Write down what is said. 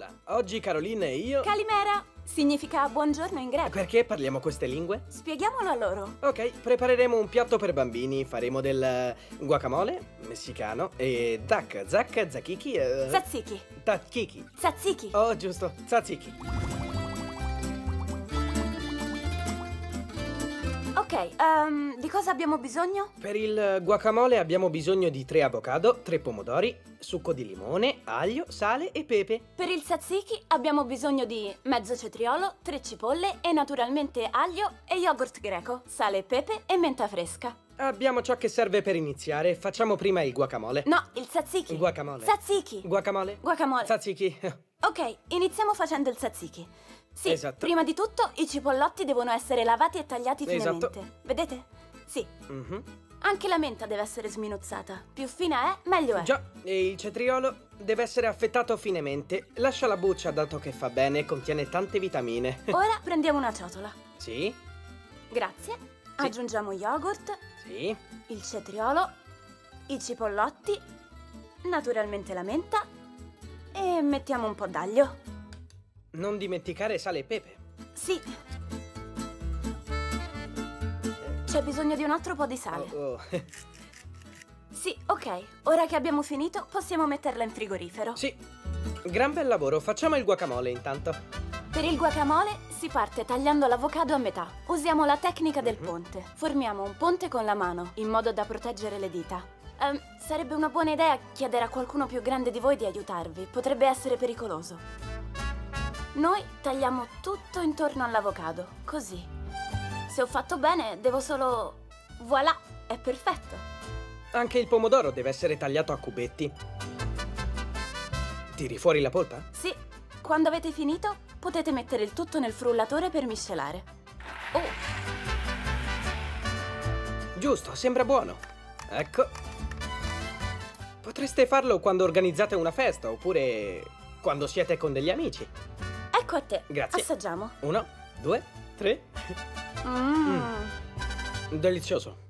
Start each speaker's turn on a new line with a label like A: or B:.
A: Hola, oggi Caroline e io...
B: Calimera significa buongiorno in greco.
A: Perché parliamo queste lingue?
B: Spieghiamolo a loro.
A: Ok, prepareremo un piatto per bambini. Faremo del eh, guacamole messicano e duck, zac, zakiki e...
B: Tzatziki.
A: Tzatziki.
B: Tzatziki.
A: Oh, giusto, tzatziki.
B: Ok, ehm, di cosa abbiamo bisogno?
A: Per il guacamole abbiamo bisogno di tre avocado, tre pomodori, succo di limone, aglio, sale e pepe.
B: Per il tzatziki abbiamo bisogno di mezzo cetriolo, tre cipolle e naturalmente aglio e yogurt greco, sale e pepe e menta fresca.
A: Abbiamo ciò che serve per iniziare. Facciamo prima il guacamole.
B: No, il tzatziki.
A: Guacamole.
B: Tzatziki.
A: Guacamole.
B: Guacamole.
A: Tzatziki.
B: Ok, iniziamo facendo il tzatziki. Sì,
A: Esatto.
B: prima di tutto i cipollotti devono essere lavati e tagliati
A: Esatto.
B: finemente. Vedete? Sì.
A: Mhm.
B: Anche la menta deve essere sminuzzata. Più fina è, meglio è.
A: Già, e il cetriolo deve essere affettato finemente. Lascia la buccia dato che fa bene, contiene tante vitamine.
B: Ora prendiamo una ciotola.
A: sì,
B: Grazie. Aggiungiamo yogurt,
A: sì.
B: il cetriolo, i cipollotti, naturalmente la menta e mettiamo un po' d'aglio.
A: Non dimenticare sale e pepe.
B: Sì. C'è bisogno di un altro po' di sale.
A: Oh, oh.
B: Sì, ok. Ora che abbiamo finito, possiamo metterla in frigorifero.
A: sì. Gran bel lavoro, facciamo il guacamole intanto.
B: Per il guacamole si parte tagliando l'avocado a metà. Usiamo la tecnica del
A: Mhm.
B: ponte. Formiamo un ponte con la mano, in modo da proteggere le dita. Ehm, sarebbe una buona idea chiedere a qualcuno più grande di voi di aiutarvi. Potrebbe essere pericoloso. Noi tagliamo tutto intorno all'avocado, così. Se ho fatto bene, devo solo... Voilà, è perfetto.
A: Anche il pomodoro deve essere tagliato a cubetti. Tiri fuori la polpa?
B: Sì, quando avete finito, potete mettere il tutto nel frullatore per miscelare. Oh,
A: Giusto, sembra buono. Ecco. Potreste farlo quando organizzate una festa oppure quando siete con degli amici.
B: Ecco a te.
A: Grazie.
B: Assaggiamo.
A: Uno, due, tre.
B: Mm.
A: Delizioso.